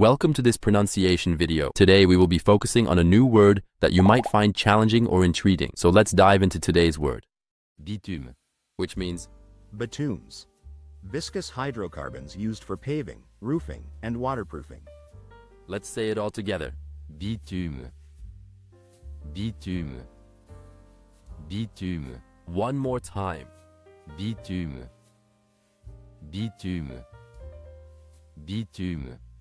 Welcome to this pronunciation video. Today we will be focusing on a new word that you might find challenging or intriguing. So let's dive into today's word. Bitume, which means Bitumes. Viscous hydrocarbons used for paving, roofing, and waterproofing. Let's say it all together. Bitume. Bitume. Bitume. One more time. Bitume. Bitume. Bitume.